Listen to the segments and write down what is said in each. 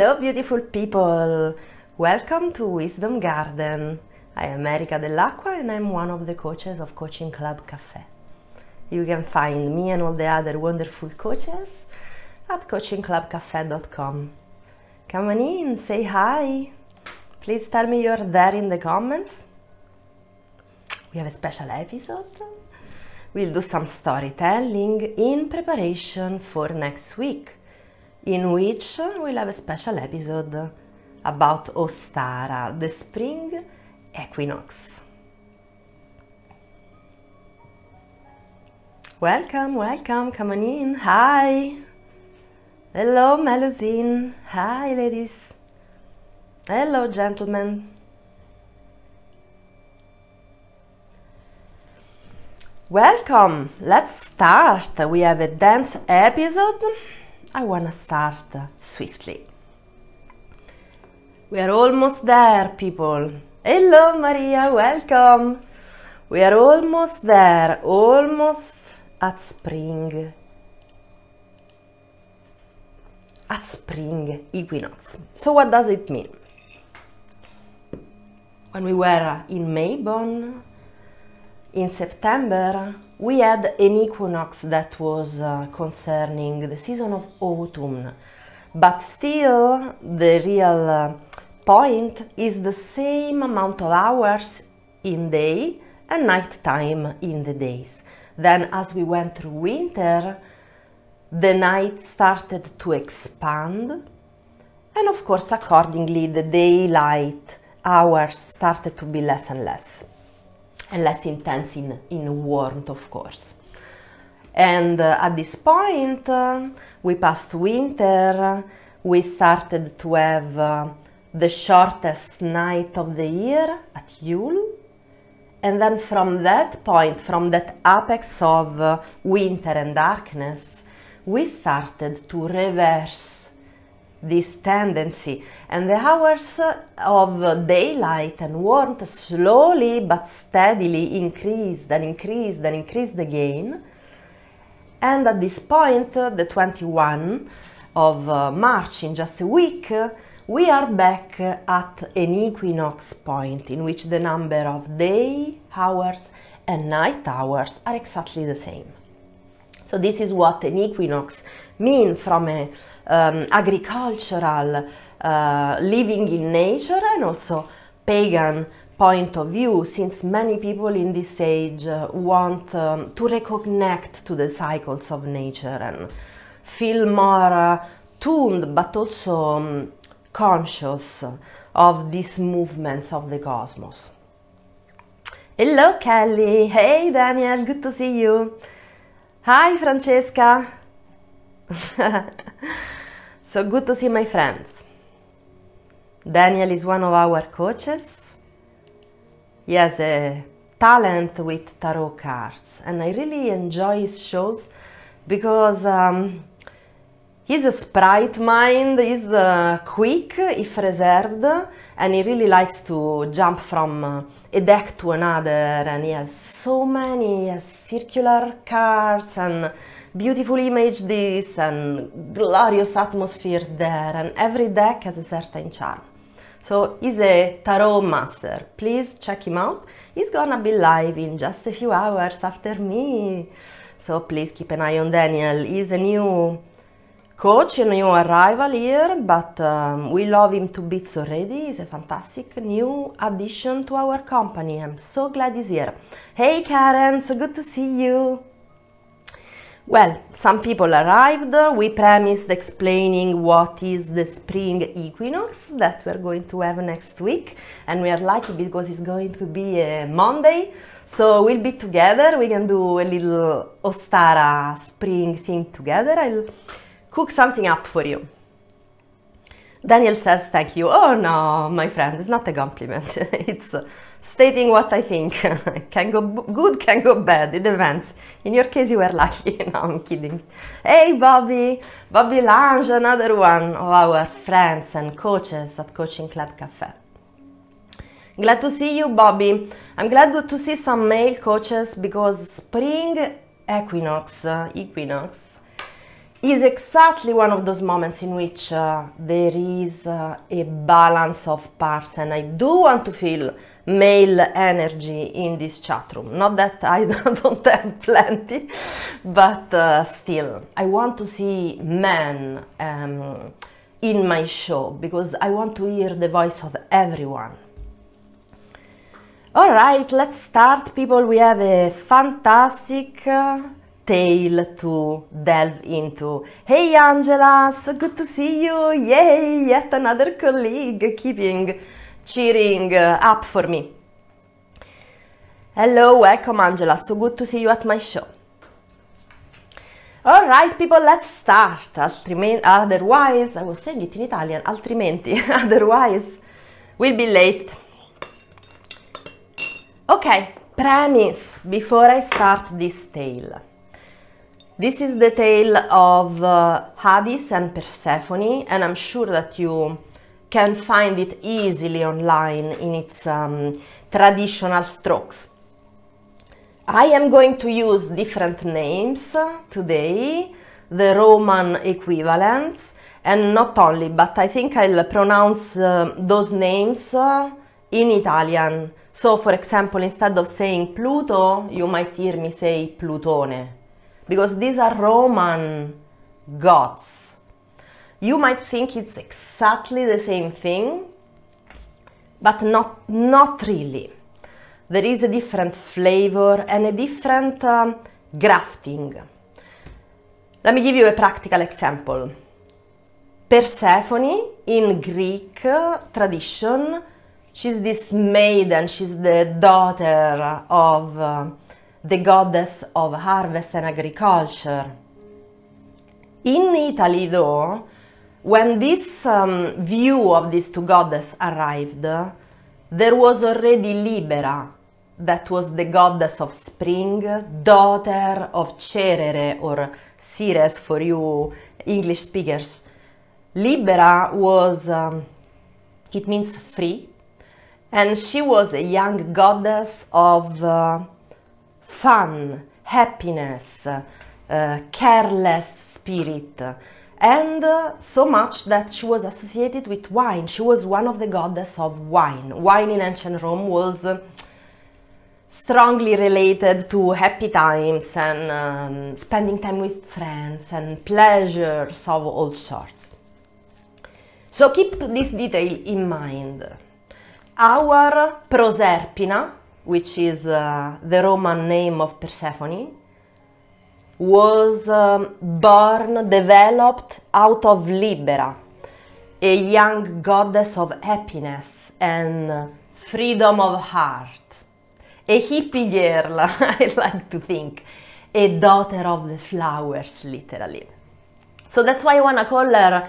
Hello, beautiful people! Welcome to Wisdom Garden. I am Erika Dell'Acqua and I'm one of the coaches of Coaching Club Cafe. You can find me and all the other wonderful coaches at coachingclubcafe.com. Come on in, say hi. Please tell me you're there in the comments. We have a special episode. We'll do some storytelling in preparation for next week in which we'll have a special episode about Ostara, the spring equinox. Welcome, welcome, come on in. Hi. Hello, Melusine. Hi, ladies. Hello, gentlemen. Welcome. Let's start. We have a dance episode I want to start swiftly. We are almost there, people. Hello, Maria, welcome. We are almost there, almost at spring. At spring equinox. So, what does it mean? When we were in Mabon in September, we had an equinox that was uh, concerning the season of autumn, but still the real uh, point is the same amount of hours in day and night time in the days. Then as we went through winter, the night started to expand. And of course accordingly the daylight hours started to be less and less and less intense in, in warmth, of course. And uh, at this point, uh, we passed winter, we started to have uh, the shortest night of the year at Yule. And then from that point, from that apex of uh, winter and darkness, we started to reverse this tendency. And the hours of daylight and warmth slowly but steadily increased and increased and increased again. And at this point the 21 of uh, march in just a week we are back at an equinox point in which the number of day hours and night hours are exactly the same. So this is what an equinox means from a um, agricultural, uh, living in nature and also pagan point of view since many people in this age uh, want um, to reconnect to the cycles of nature and feel more uh, tuned but also um, conscious of these movements of the cosmos. Hello Kelly, hey Daniel, good to see you. Hi Francesca. So good to see my friends. Daniel is one of our coaches. He has a talent with tarot cards, and I really enjoy his shows because um, he's a sprite mind, he's uh, quick if reserved, and he really likes to jump from uh, a deck to another, and he has so many, he has circular cards and beautiful image this and glorious atmosphere there and every deck has a certain charm. So he's a tarot master. Please check him out. He's gonna be live in just a few hours after me. So please keep an eye on Daniel. He's a new coach, a new arrival here, but um, we love him to bits already. He's a fantastic new addition to our company. I'm so glad he's here. Hey Karen, so good to see you. Well, some people arrived. We premised explaining what is the spring equinox that we're going to have next week. And we are lucky because it's going to be a Monday. So we'll be together. We can do a little Ostara spring thing together. I'll cook something up for you. Daniel says thank you. Oh no, my friend, it's not a compliment. it's stating what I think. can go good, can go bad, it depends. In your case, you were lucky. no, I'm kidding. Hey, Bobby, Bobby Lange, another one of our friends and coaches at Coaching Club Cafe. Glad to see you, Bobby. I'm glad to see some male coaches because spring equinox, uh, equinox, is exactly one of those moments in which uh, there is uh, a balance of parts and I do want to feel male energy in this chat room. Not that I don't have plenty, but uh, still, I want to see men um, in my show because I want to hear the voice of everyone. All right, let's start, people. We have a fantastic uh, tale to delve into. Hey, Angela, so good to see you. Yay, yet another colleague keeping cheering up for me. Hello, welcome, Angela. So good to see you at my show. All right, people, let's start. Otherwise, I was saying it in Italian, altrimenti, otherwise, we'll be late. Okay, premise before I start this tale. This is the tale of uh, Hades and Persephone, and I'm sure that you can find it easily online in its um, traditional strokes. I am going to use different names today, the Roman equivalents, and not only, but I think I'll pronounce uh, those names uh, in Italian so, for example, instead of saying Pluto, you might hear me say Plutone, because these are Roman gods. You might think it's exactly the same thing, but not, not really. There is a different flavor and a different um, grafting. Let me give you a practical example. Persephone in Greek tradition She's this maiden, she's the daughter of uh, the goddess of harvest and agriculture. In Italy, though, when this um, view of these two goddesses arrived, there was already Libera, that was the goddess of spring, daughter of Cerere or Ceres for you English speakers. Libera was, um, it means free, and she was a young goddess of uh, fun, happiness, uh, careless spirit, and uh, so much that she was associated with wine. She was one of the goddess of wine. Wine in ancient Rome was strongly related to happy times and um, spending time with friends and pleasures of all sorts. So keep this detail in mind our Proserpina, which is uh, the Roman name of Persephone, was um, born, developed out of Libera, a young goddess of happiness and freedom of heart. A hippie girl, I like to think, a daughter of the flowers, literally. So that's why I want to call her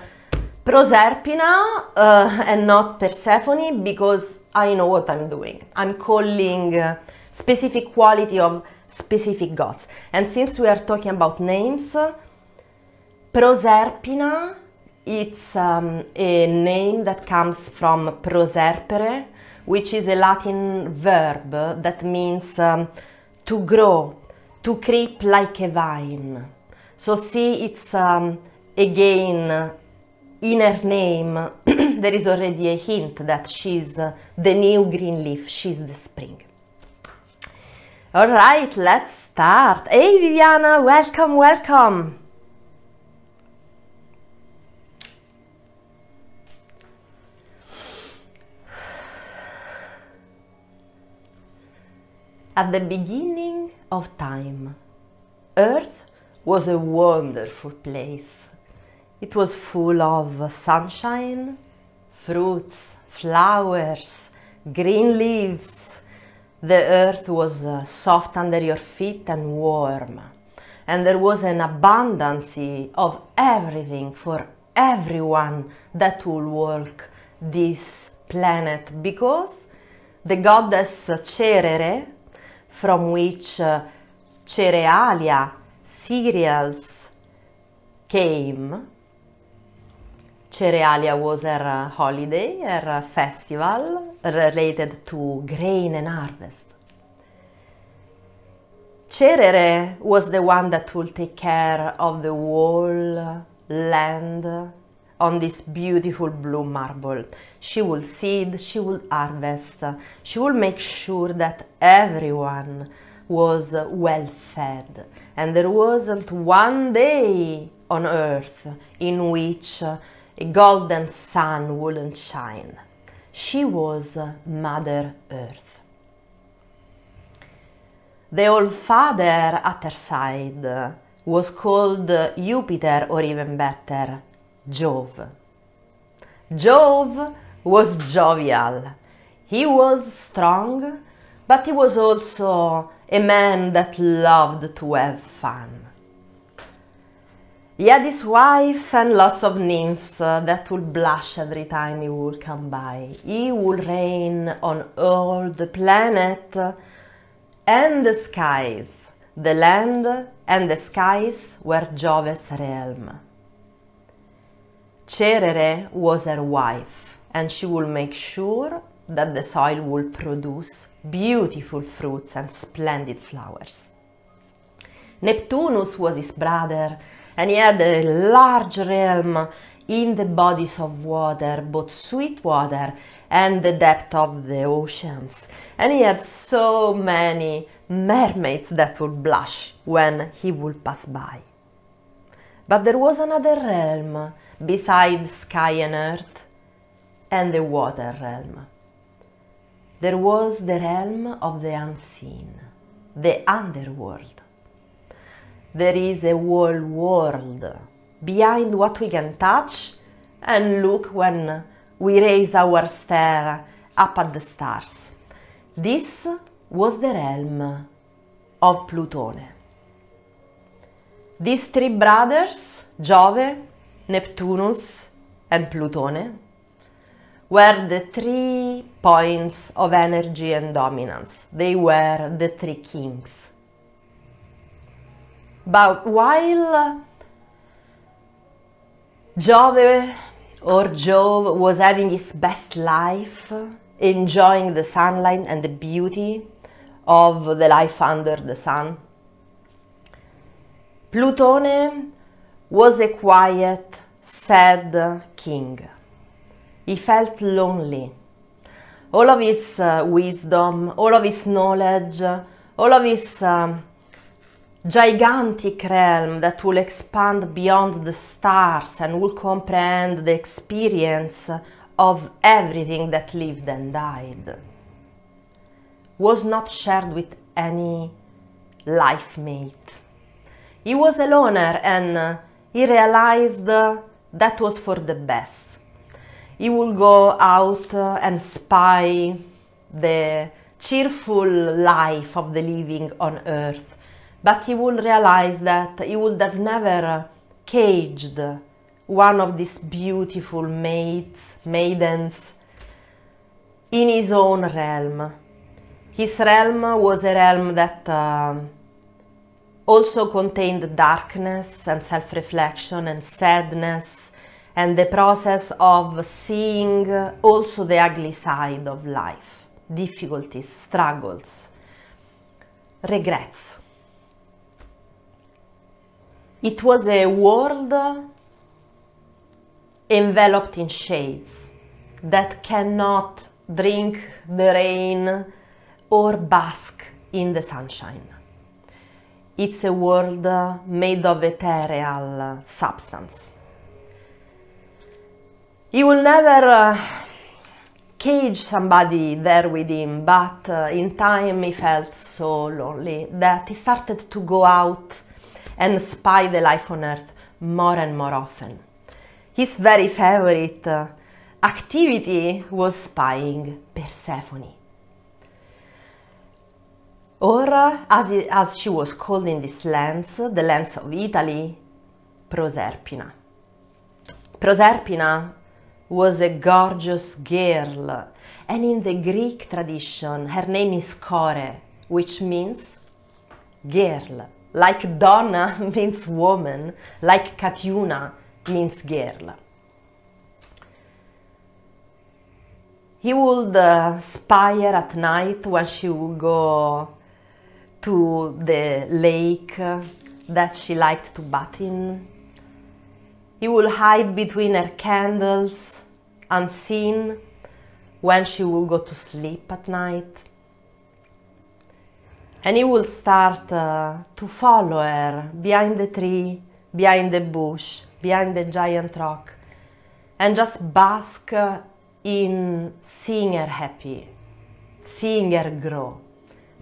Proserpina uh, and not Persephone because I know what I'm doing. I'm calling uh, specific quality of specific gods. And since we are talking about names, Proserpina, it's um, a name that comes from proserpere, which is a Latin verb that means um, to grow, to creep like a vine. So see, it's um, again in her name there is already a hint that she's uh, the new green leaf, she's the spring. All right, let's start. Hey Viviana, welcome, welcome. At the beginning of time, Earth was a wonderful place it was full of sunshine, fruits, flowers, green leaves. The earth was uh, soft under your feet and warm. And there was an abundance of everything for everyone that will walk this planet because the goddess Cerere, from which uh, cerealia, cereals, came, Cerealia was her holiday, her festival related to grain and harvest. Cerere was the one that will take care of the whole land on this beautiful blue marble. She will seed, she will harvest, she will make sure that everyone was well fed and there wasn't one day on earth in which a golden sun wouldn't shine. She was Mother Earth. The old father at her side was called Jupiter or even better, Jove. Jove was jovial. He was strong, but he was also a man that loved to have fun. He had his wife and lots of nymphs uh, that would blush every time he would come by. He would reign on all the planet and the skies. The land and the skies were Jove's realm. Cerere was her wife, and she would make sure that the soil would produce beautiful fruits and splendid flowers. Neptunus was his brother, and he had a large realm in the bodies of water, both sweet water and the depth of the oceans and he had so many mermaids that would blush when he would pass by. But there was another realm beside sky and earth and the water realm. There was the realm of the unseen, the underworld. There is a whole world behind what we can touch and look when we raise our stare up at the stars. This was the realm of Plutone. These three brothers, Jove, Neptunus, and Plutone, were the three points of energy and dominance. They were the three kings. But while Jove or Jove was having his best life, enjoying the sunlight and the beauty of the life under the sun. Plutone was a quiet, sad king. He felt lonely. All of his uh, wisdom, all of his knowledge, all of his uh, gigantic realm that will expand beyond the stars and will comprehend the experience of everything that lived and died was not shared with any life mate. He was a loner and uh, he realized uh, that was for the best. He would go out uh, and spy the cheerful life of the living on earth, but he would realize that he would have never caged one of these beautiful maids, maidens in his own realm. His realm was a realm that uh, also contained darkness and self-reflection and sadness and the process of seeing also the ugly side of life, difficulties, struggles, regrets. It was a world enveloped in shades that cannot drink the rain or bask in the sunshine. It's a world made of ethereal substance. He will never uh, cage somebody there with him, but uh, in time he felt so lonely that he started to go out and spy the life on earth more and more often. His very favorite uh, activity was spying Persephone. Or, uh, as, as she was called in this lands, the lands of Italy, Proserpina. Proserpina was a gorgeous girl, and in the Greek tradition, her name is Kore, which means girl. Like Donna means woman, like Katiuna means girl. He would uh, spy at night when she would go to the lake that she liked to bath in. He would hide between her candles, unseen, when she would go to sleep at night. And he will start uh, to follow her behind the tree, behind the bush, behind the giant rock, and just bask in seeing her happy, seeing her grow,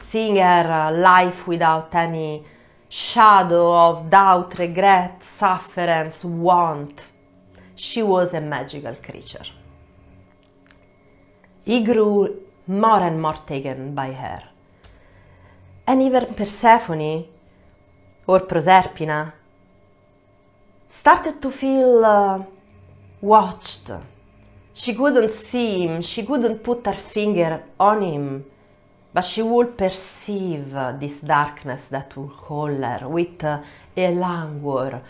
seeing her uh, life without any shadow of doubt, regret, sufferance, want. She was a magical creature. He grew more and more taken by her. And even Persephone, or Proserpina, started to feel uh, watched. She couldn't see him, she couldn't put her finger on him, but she would perceive this darkness that would hold her with uh, a languor,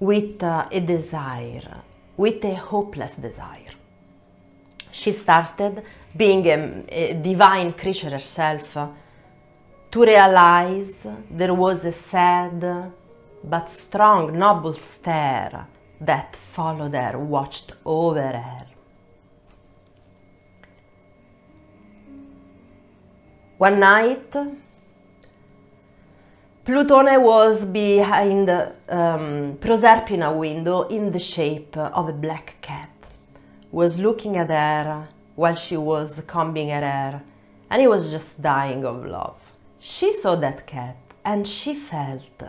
with uh, a desire, with a hopeless desire. She started, being a, a divine creature herself, to realize there was a sad but strong, noble stare that followed her, watched over her. One night, Plutone was behind um, Proserpina window in the shape of a black cat. Was looking at her while she was combing her hair, and he was just dying of love. She saw that cat and she felt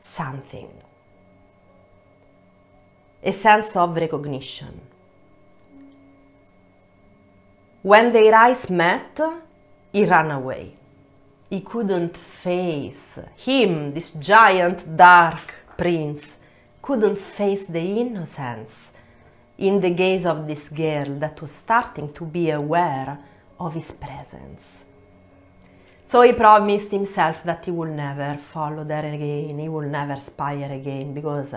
something a sense of recognition. When their eyes met, he ran away. He couldn't face him, this giant dark prince, couldn't face the innocence in the gaze of this girl that was starting to be aware of his presence. So he promised himself that he would never follow there again, he would never spy again because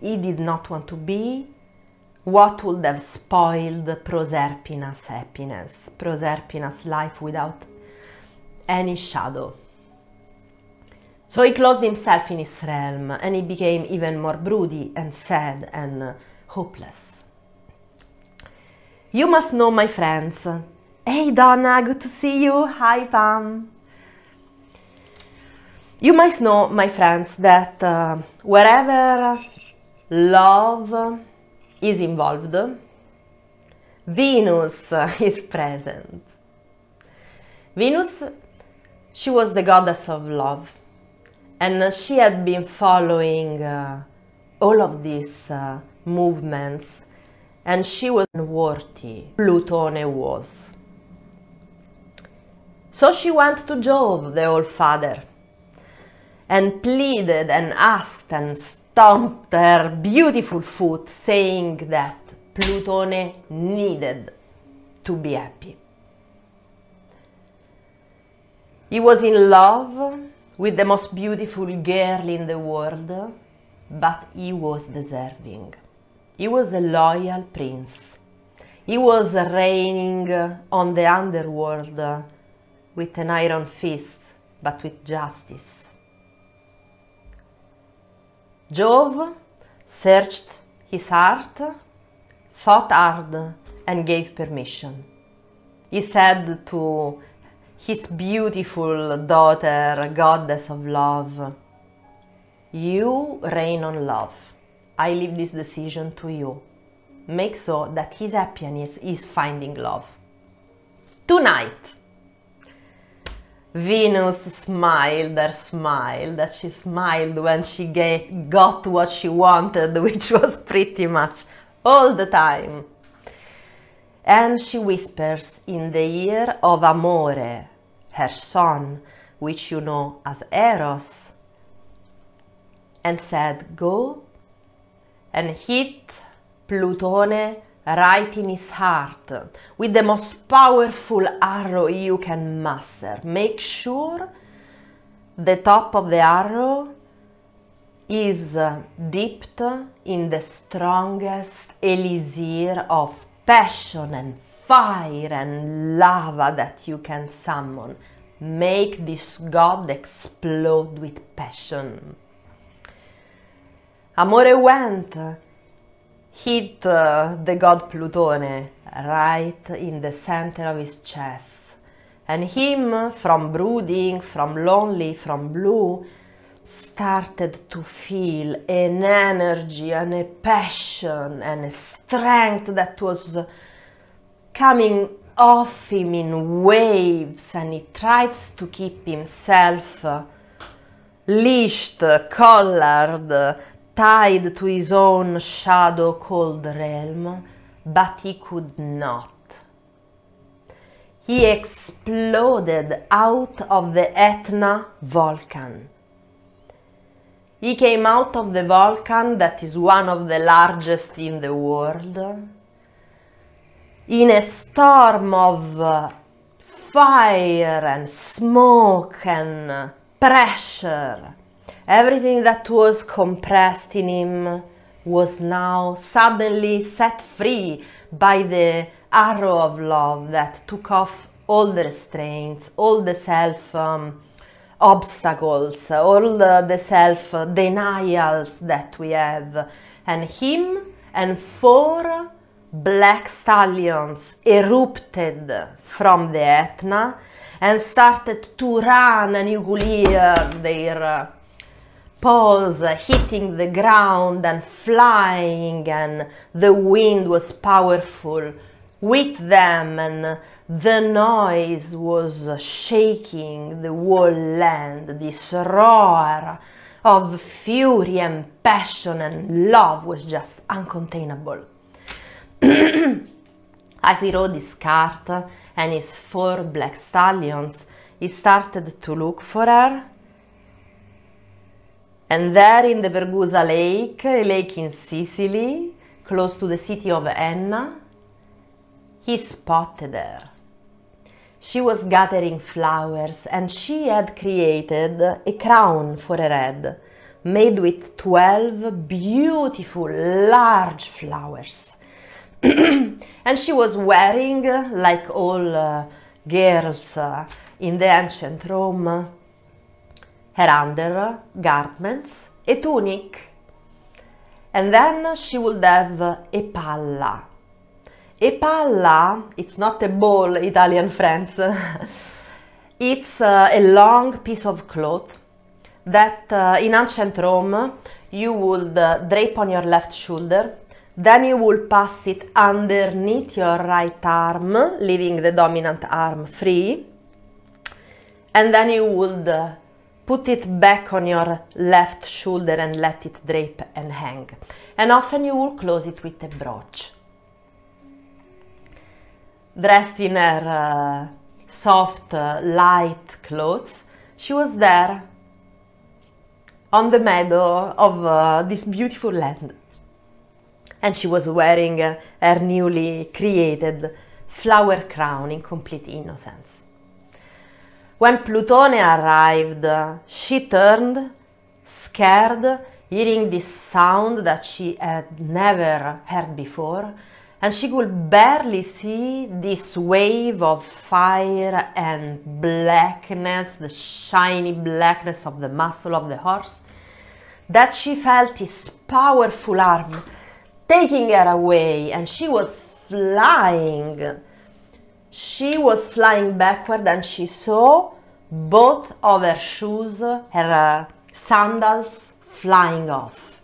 he did not want to be what would have spoiled Proserpina's happiness, Proserpina's life without any shadow. So he closed himself in his realm and he became even more broody and sad and hopeless. You must know my friends. Hey Donna, good to see you. Hi Pam. You must know, my friends, that uh, wherever love is involved, Venus is present. Venus, she was the goddess of love, and she had been following uh, all of these uh, movements, and she was worthy. Plutone was. So she went to Jove, the All Father, and pleaded and asked and stomped her beautiful foot, saying that Plutone needed to be happy. He was in love with the most beautiful girl in the world, but he was deserving. He was a loyal prince. He was reigning on the underworld with an iron fist, but with justice. Jove searched his heart, thought hard, and gave permission. He said to his beautiful daughter, goddess of love, You reign on love. I leave this decision to you. Make so that his happiness is finding love. Tonight, Venus smiled her smile that she smiled when she get, got what she wanted, which was pretty much all the time. And she whispers in the ear of Amore, her son, which you know as Eros, and said, Go and hit Plutone right in his heart with the most powerful arrow you can master. Make sure the top of the arrow is dipped in the strongest elixir of passion and fire and lava that you can summon. make this god explode with passion. Amore went, hit uh, the god Plutone right in the center of his chest. And him, from brooding, from lonely, from blue, started to feel an energy and a passion and a strength that was coming off him in waves and he tries to keep himself leashed, collared, tied to his own shadow called realm, but he could not. He exploded out of the Etna volcan. He came out of the volcan that is one of the largest in the world in a storm of fire and smoke and pressure. Everything that was compressed in him was now suddenly set free by the arrow of love that took off all the restraints, all the self um, obstacles, all the, the self denials that we have. And him and four black stallions erupted from the Etna and started to run and you could hear their uh, paws hitting the ground and flying and the wind was powerful with them and the noise was shaking the whole land, this roar of fury and passion and love was just uncontainable. As he rode his cart and his four black stallions, he started to look for her. And there in the Pergusa lake, a lake in Sicily, close to the city of Enna, he spotted her. She was gathering flowers and she had created a crown for her head made with 12 beautiful large flowers. and she was wearing, like all uh, girls uh, in the ancient Rome, her undergarments, a tunic, and then she would have a palla. A palla, it's not a ball, Italian friends. it's uh, a long piece of cloth that uh, in ancient Rome you would uh, drape on your left shoulder then you will pass it underneath your right arm, leaving the dominant arm free. And then you would uh, put it back on your left shoulder and let it drape and hang. And often you will close it with a brooch. Dressed in her uh, soft, uh, light clothes, she was there on the meadow of uh, this beautiful land and she was wearing her newly created flower crown in complete innocence. When Plutone arrived, she turned, scared, hearing this sound that she had never heard before, and she could barely see this wave of fire and blackness, the shiny blackness of the muscle of the horse, that she felt his powerful arm taking her away and she was flying. She was flying backward and she saw both of her shoes, her uh, sandals flying off.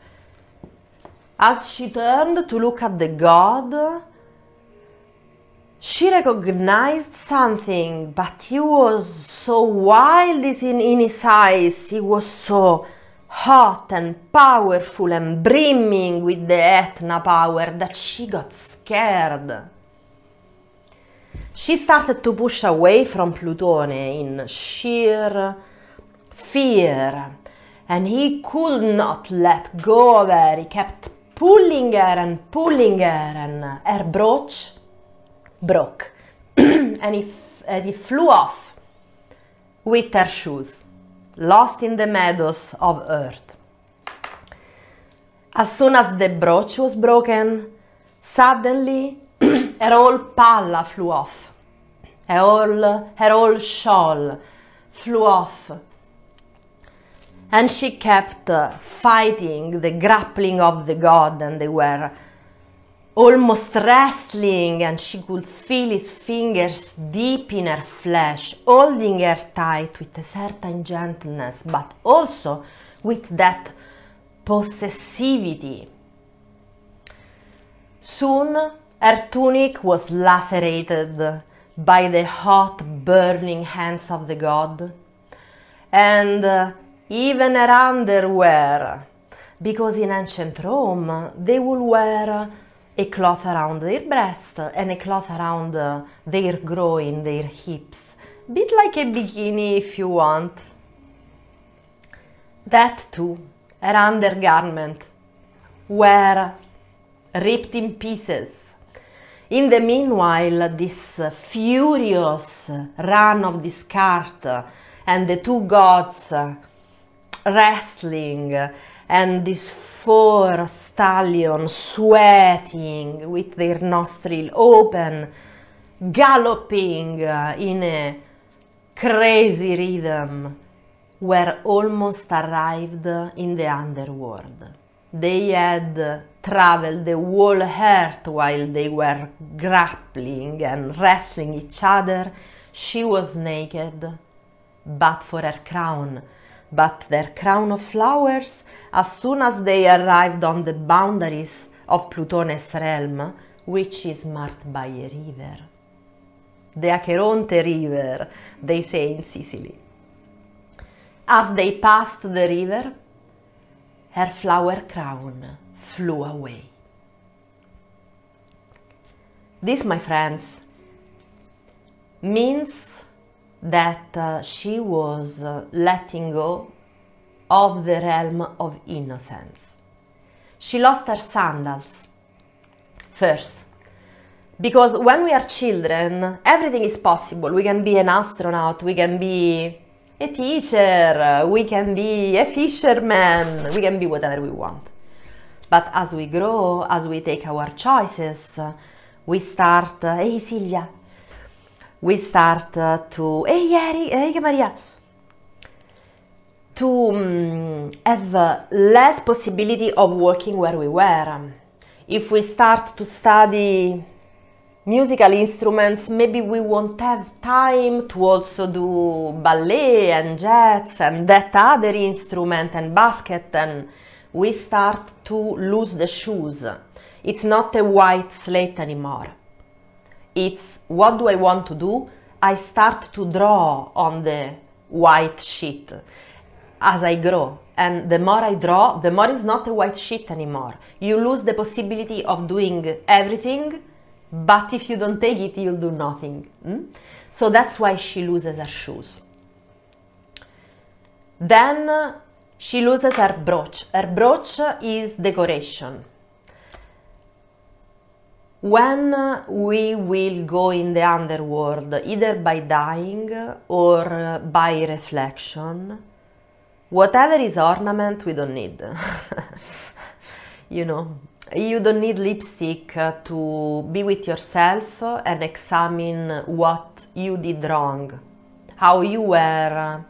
As she turned to look at the god, she recognized something, but he was so wild in, in his eyes, he was so hot and powerful and brimming with the Etna power that she got scared. She started to push away from Plutone in sheer fear, and he could not let go of her. He kept pulling her and pulling her, and her brooch broke, and he, and he flew off with her shoes lost in the meadows of earth. As soon as the brooch was broken, suddenly her whole palla flew off. Her whole, her whole shawl flew off. And she kept uh, fighting the grappling of the god, and they were almost wrestling, and she could feel his fingers deep in her flesh, holding her tight with a certain gentleness, but also with that possessivity. Soon her tunic was lacerated by the hot, burning hands of the god, and uh, even her underwear, because in ancient Rome they would wear a cloth around their breast and a cloth around uh, their groin, their hips, a bit like a bikini if you want. That too, her undergarment were ripped in pieces in the meanwhile, this uh, furious run of this cart and the two gods uh, wrestling and these four stallions sweating with their nostril open, galloping uh, in a crazy rhythm, were almost arrived in the underworld. They had traveled the whole earth while they were grappling and wrestling each other. She was naked, but for her crown, but their crown of flowers, as soon as they arrived on the boundaries of Plutones' realm, which is marked by a river. The Acheronte River, they say in Sicily. As they passed the river, her flower crown flew away. This, my friends, means that uh, she was uh, letting go of the realm of innocence. She lost her sandals first. Because when we are children, everything is possible. We can be an astronaut, we can be a teacher, uh, we can be a fisherman, we can be whatever we want. But as we grow, as we take our choices, we start, uh, hey Silvia, we start uh, to, hey Eri, hey Maria, to um, have less possibility of working where we were. If we start to study musical instruments, maybe we won't have time to also do ballet and jazz and that other instrument and basket and we start to lose the shoes. It's not a white slate anymore. It's what do I want to do? I start to draw on the white sheet as I grow. And the more I draw, the more it's not a white sheet anymore. You lose the possibility of doing everything but if you don't take it, you'll do nothing. Mm? So that's why she loses her shoes. Then uh, she loses her brooch. Her brooch is decoration. When uh, we will go in the underworld, either by dying or uh, by reflection, whatever is ornament, we don't need. you know, you don't need lipstick uh, to be with yourself and examine what you did wrong, how you were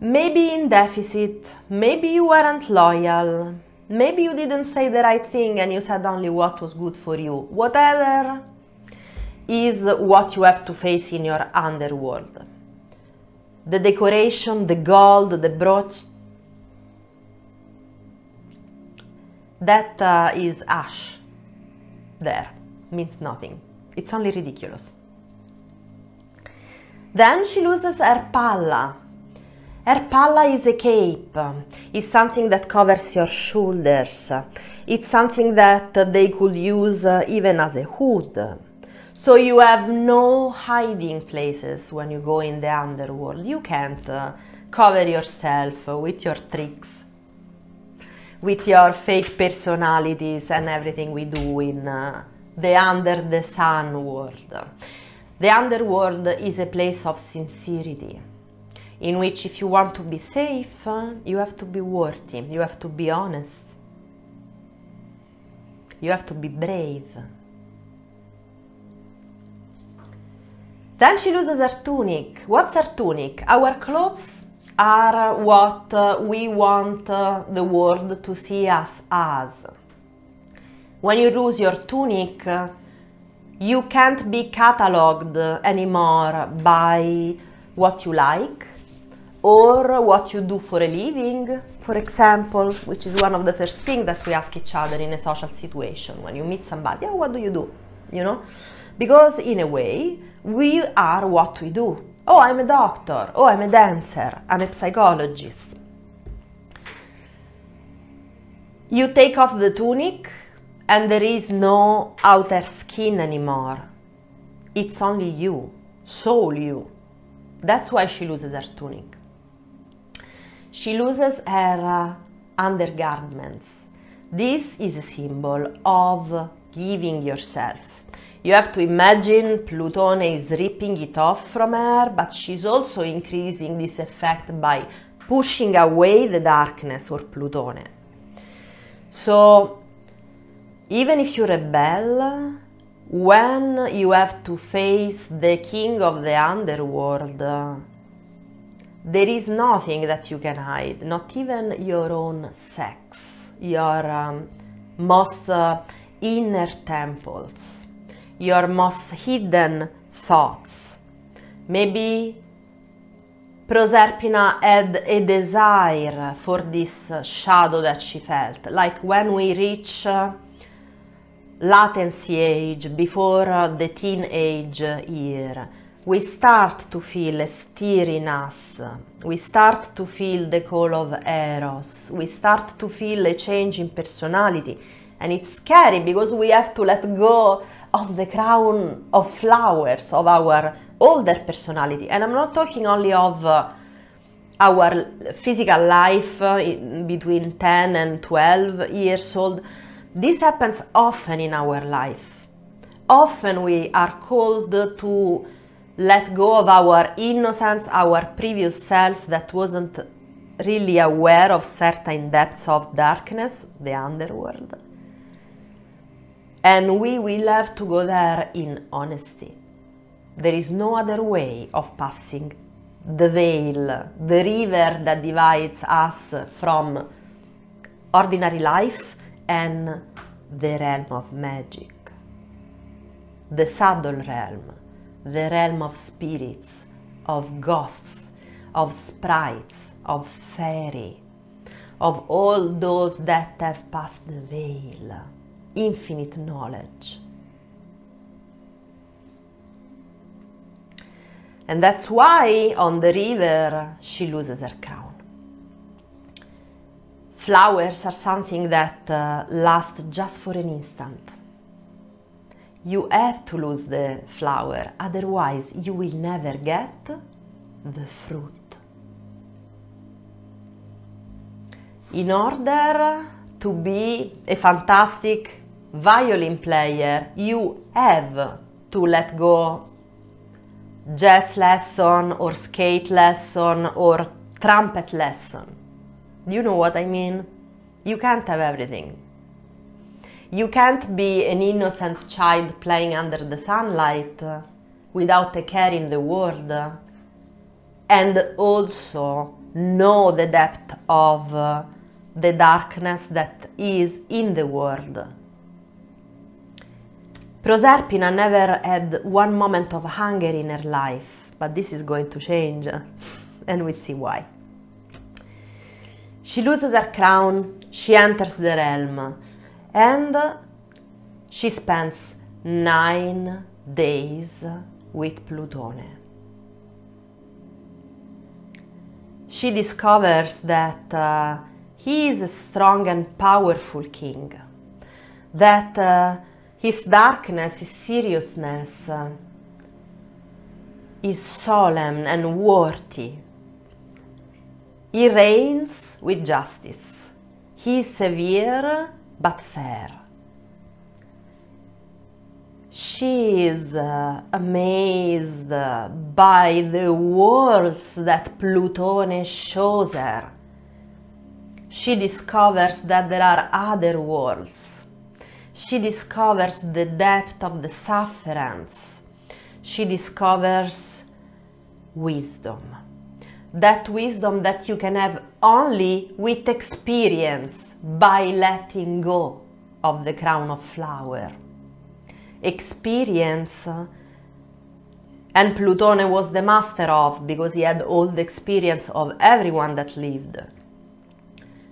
maybe in deficit, maybe you weren't loyal, maybe you didn't say the right thing and you said only what was good for you. Whatever is what you have to face in your underworld. The decoration, the gold, the brooch, that uh, is ash there means nothing. It's only ridiculous. Then she loses her palla. Her palla is a cape. It's something that covers your shoulders. It's something that they could use uh, even as a hood. So you have no hiding places when you go in the underworld. You can't uh, cover yourself with your tricks with your fake personalities and everything we do in uh, the under the sun world. The underworld is a place of sincerity in which if you want to be safe, uh, you have to be worthy, you have to be honest, you have to be brave. Then she loses her tunic. What's her tunic? Our clothes are what we want the world to see us as. When you lose your tunic, you can't be catalogued anymore by what you like or what you do for a living, for example, which is one of the first things that we ask each other in a social situation when you meet somebody, oh, what do you do? You know? Because in a way, we are what we do. Oh, I'm a doctor. Oh, I'm a dancer. I'm a psychologist. You take off the tunic and there is no outer skin anymore. It's only you, soul you. That's why she loses her tunic. She loses her uh, undergarments. This is a symbol of giving yourself. You have to imagine Plutone is ripping it off from her, but she's also increasing this effect by pushing away the darkness or Plutone. So even if you rebel, when you have to face the king of the underworld, there is nothing that you can hide, not even your own sex, your um, most uh, inner temples, your most hidden thoughts. Maybe Proserpina had a desire for this shadow that she felt, like when we reach uh, latency age, before uh, the teenage year, we start to feel a stir in us. We start to feel the call of Eros. We start to feel a change in personality. And it's scary because we have to let go of the crown of flowers of our older personality. And I'm not talking only of uh, our physical life uh, between 10 and 12 years old this happens often in our life. Often we are called to let go of our innocence, our previous self that wasn't really aware of certain depths of darkness, the underworld. And we will have to go there in honesty. There is no other way of passing the veil, the river that divides us from ordinary life and the realm of magic, the subtle realm, the realm of spirits, of ghosts, of sprites, of fairy, of all those that have passed the veil, infinite knowledge. And that's why on the river she loses her crown flowers are something that uh, last just for an instant. You have to lose the flower, otherwise you will never get the fruit. In order to be a fantastic violin player, you have to let go jazz lesson or skate lesson or trumpet lesson you know what I mean? You can't have everything. You can't be an innocent child playing under the sunlight without a care in the world and also know the depth of the darkness that is in the world. Proserpina never had one moment of hunger in her life, but this is going to change and we'll see why. She loses her crown, she enters the realm, and she spends nine days with Plutone. She discovers that uh, he is a strong and powerful king, that uh, his darkness, his seriousness is solemn and worthy. He reigns with justice. He is severe but fair. She is uh, amazed by the worlds that Plutone shows her. She discovers that there are other worlds. She discovers the depth of the sufferance. she discovers wisdom. That wisdom that you can have only with experience by letting go of the crown of flower. Experience, and Plutone was the master of because he had all the experience of everyone that lived.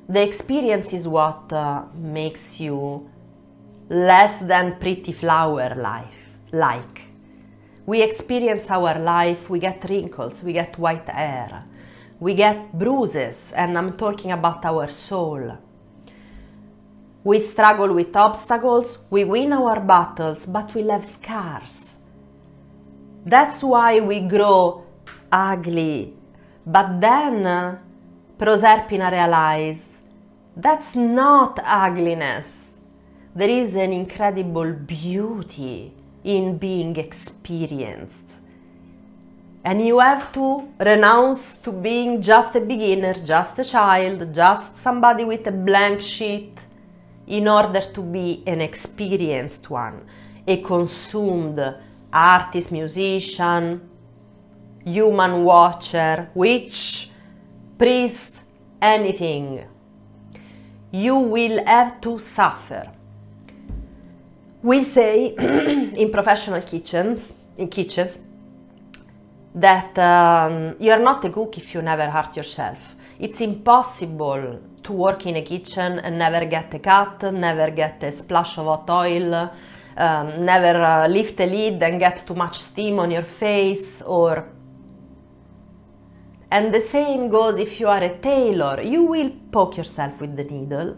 The experience is what uh, makes you less than pretty flower life like. We experience our life, we get wrinkles, we get white hair, we get bruises, and I'm talking about our soul. We struggle with obstacles, we win our battles, but we have scars. That's why we grow ugly. But then uh, Proserpina realized that's not ugliness. There is an incredible beauty in being experienced. And you have to renounce to being just a beginner, just a child, just somebody with a blank sheet in order to be an experienced one, a consumed artist, musician, human watcher, witch, priest, anything. You will have to suffer we say in professional kitchens, in kitchens, that um, you are not a cook if you never hurt yourself. It's impossible to work in a kitchen and never get a cut, never get a splash of hot oil, um, never uh, lift a lid and get too much steam on your face or and the same goes if you are a tailor. You will poke yourself with the needle.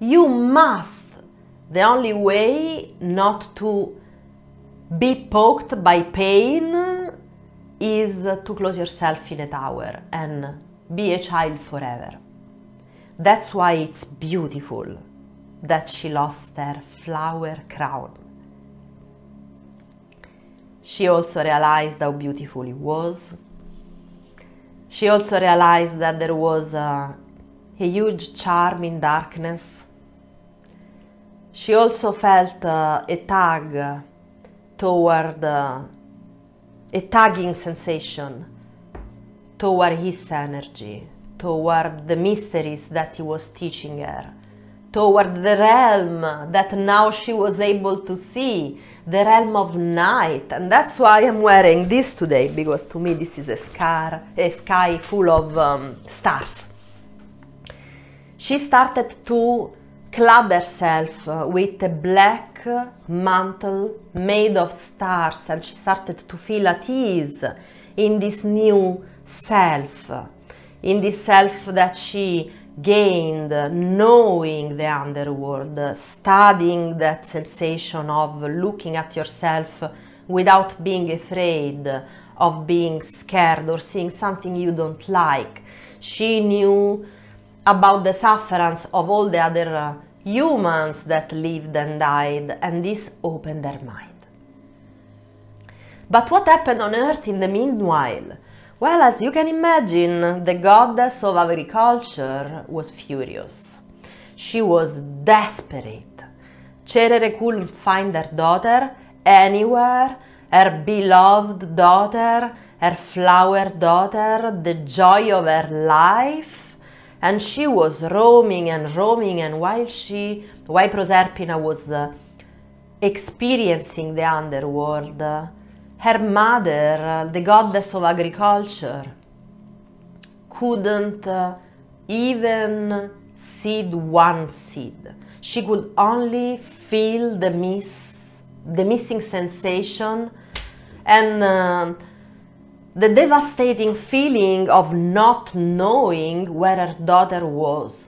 You must the only way not to be poked by pain is to close yourself in a tower and be a child forever. That's why it's beautiful that she lost her flower crown. She also realized how beautiful it was. She also realized that there was a, a huge charm in darkness she also felt uh, a tug toward uh, a tugging sensation toward his energy, toward the mysteries that he was teaching her, toward the realm that now she was able to see, the realm of night. And that's why I'm wearing this today, because to me this is a, scar, a sky full of um, stars. She started to clad herself with a black mantle made of stars and she started to feel at ease in this new self, in this self that she gained knowing the underworld, studying that sensation of looking at yourself without being afraid of being scared or seeing something you don't like. She knew about the sufferance of all the other uh, humans that lived and died, and this opened their mind. But what happened on Earth in the meanwhile? Well, as you can imagine, the goddess of agriculture was furious. She was desperate. Cerere couldn't find her daughter anywhere, her beloved daughter, her flower daughter, the joy of her life and she was roaming and roaming and while she while Proserpina was uh, experiencing the underworld uh, her mother uh, the goddess of agriculture couldn't uh, even seed one seed. She could only feel the miss the missing sensation. And uh, the devastating feeling of not knowing where her daughter was.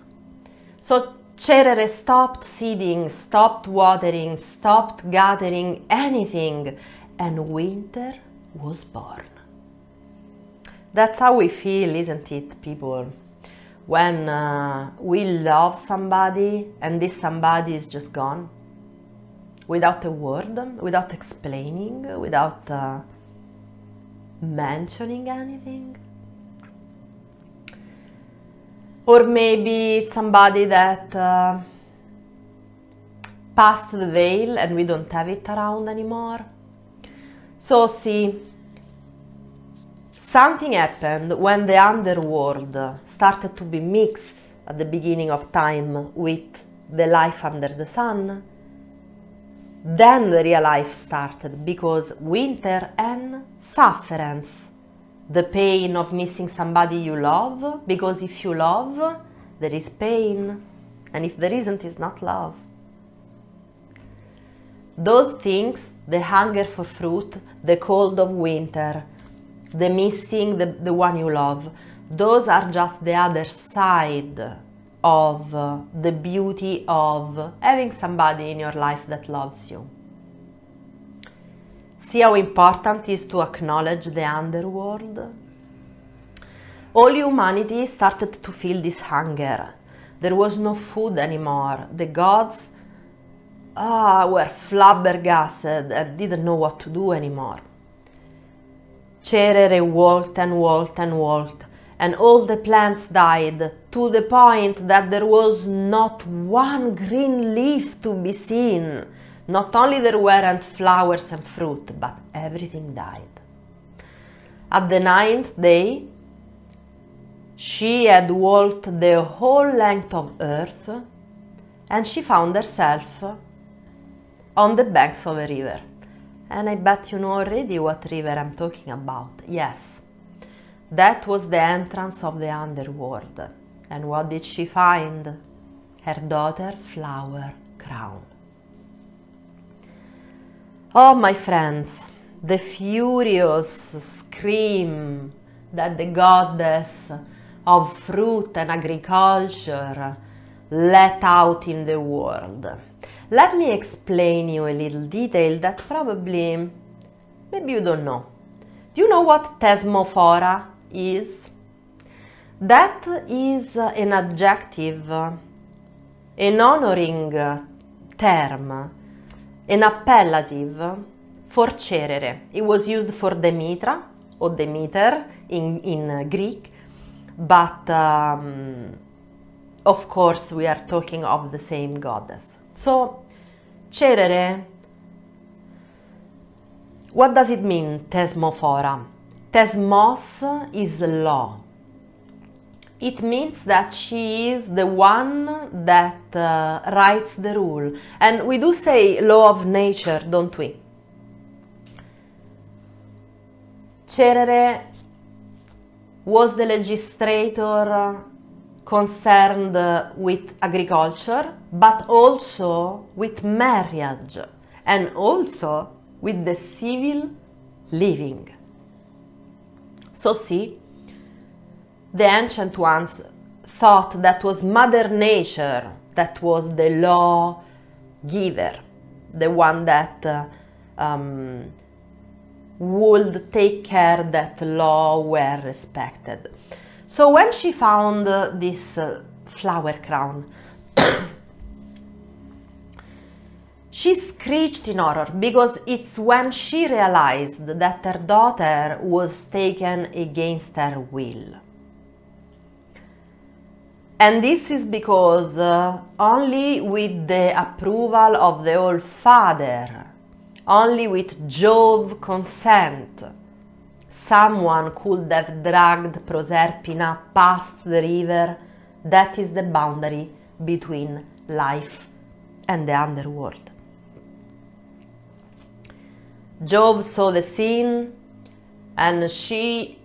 So Cerere stopped seeding, stopped watering, stopped gathering anything, and winter was born. That's how we feel, isn't it, people? When uh, we love somebody and this somebody is just gone without a word, without explaining, without uh, mentioning anything? Or maybe it's somebody that uh, passed the veil and we don't have it around anymore. So see, something happened when the underworld started to be mixed at the beginning of time with the life under the sun. Then the real life started because winter and sufferance. The pain of missing somebody you love, because if you love, there is pain, and if there isn't, it's not love. Those things, the hunger for fruit, the cold of winter, the missing the, the one you love, those are just the other side of the beauty of having somebody in your life that loves you. See how important is to acknowledge the underworld? All humanity started to feel this hunger. There was no food anymore. The gods ah, were flabbergasted and didn't know what to do anymore. Cerere walked and walked and walked, and all the plants died to the point that there was not one green leaf to be seen. Not only there weren't flowers and fruit, but everything died. At the ninth day, she had walked the whole length of earth and she found herself on the banks of a river. And I bet you know already what river I'm talking about. Yes, that was the entrance of the underworld. And what did she find? Her daughter Flower Crown. Oh, my friends, the furious scream that the goddess of fruit and agriculture let out in the world let me explain you a little detail that probably maybe you don't know. Do you know what thesmophora is? That is an adjective, an honoring term, an appellative for cerere. It was used for Demetra or Demeter in, in Greek, but um, of course we are talking of the same goddess. So, cerere, what does it mean, thesmophora? Thesmos is law. It means that she is the one that uh, writes the rule. And we do say law of nature, don't we? Cerere was the legislator concerned with agriculture, but also with marriage and also with the civil living. So see, the ancient ones thought that was Mother Nature that was the law giver, the one that uh, um, would take care that law were respected. So when she found uh, this uh, flower crown, she screeched in horror because it's when she realized that her daughter was taken against her will. And this is because uh, only with the approval of the All Father, only with Jove consent, someone could have dragged Proserpina past the river that is the boundary between life and the underworld. Jove saw the scene and she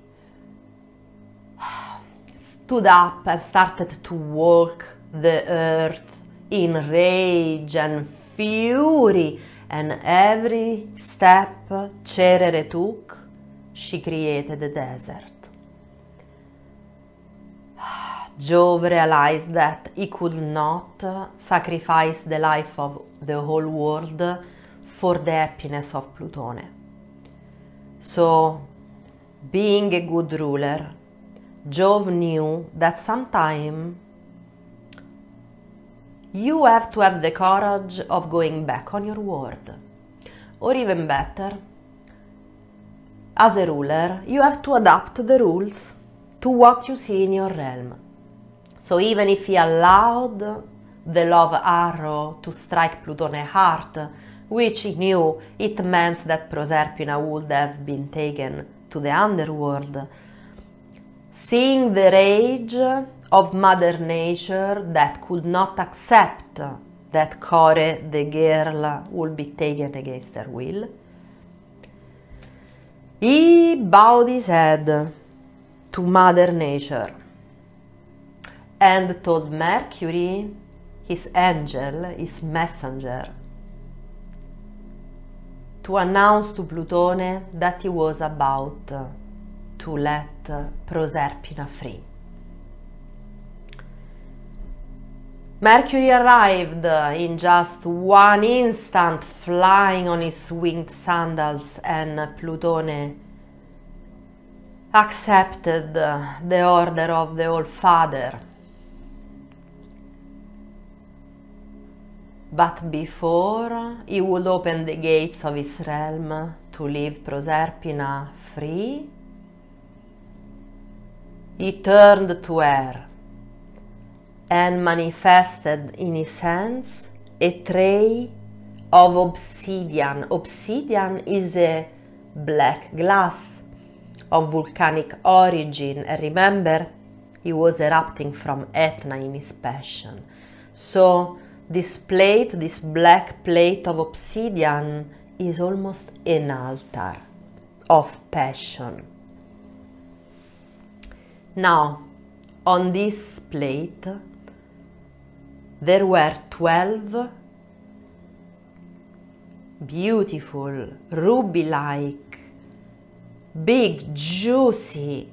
stood up and started to walk the earth in rage and fury and every step Cerere took she created a desert. Jove realized that he could not sacrifice the life of the whole world for the happiness of Plutone. So, being a good ruler, Jove knew that sometime you have to have the courage of going back on your word. Or even better, as a ruler, you have to adapt the rules to what you see in your realm. So even if he allowed the love arrow to strike Plutone heart, which he knew it meant that Proserpina would have been taken to the underworld. Seeing the rage of Mother Nature that could not accept that Kore, the girl, would be taken against her will, he bowed his head to Mother Nature and told Mercury, his angel, his messenger, to announce to Plutone that he was about to let Proserpina free. Mercury arrived in just one instant, flying on his winged sandals, and Plutone accepted the order of the All Father. But before he would open the gates of his realm to leave Proserpina free, he turned to her and manifested in his hands a tray of obsidian. Obsidian is a black glass of volcanic origin. And remember, he was erupting from Etna in his passion. So, this plate, this black plate of obsidian, is almost an altar of passion. Now, on this plate, there were 12 beautiful, ruby like, big, juicy